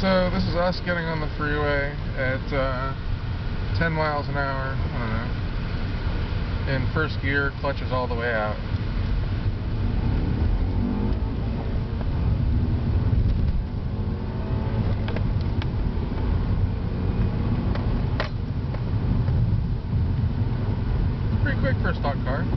So this is us getting on the freeway at uh, 10 miles an hour. I don't know. In first gear, clutches all the way out. Pretty quick for a stock car.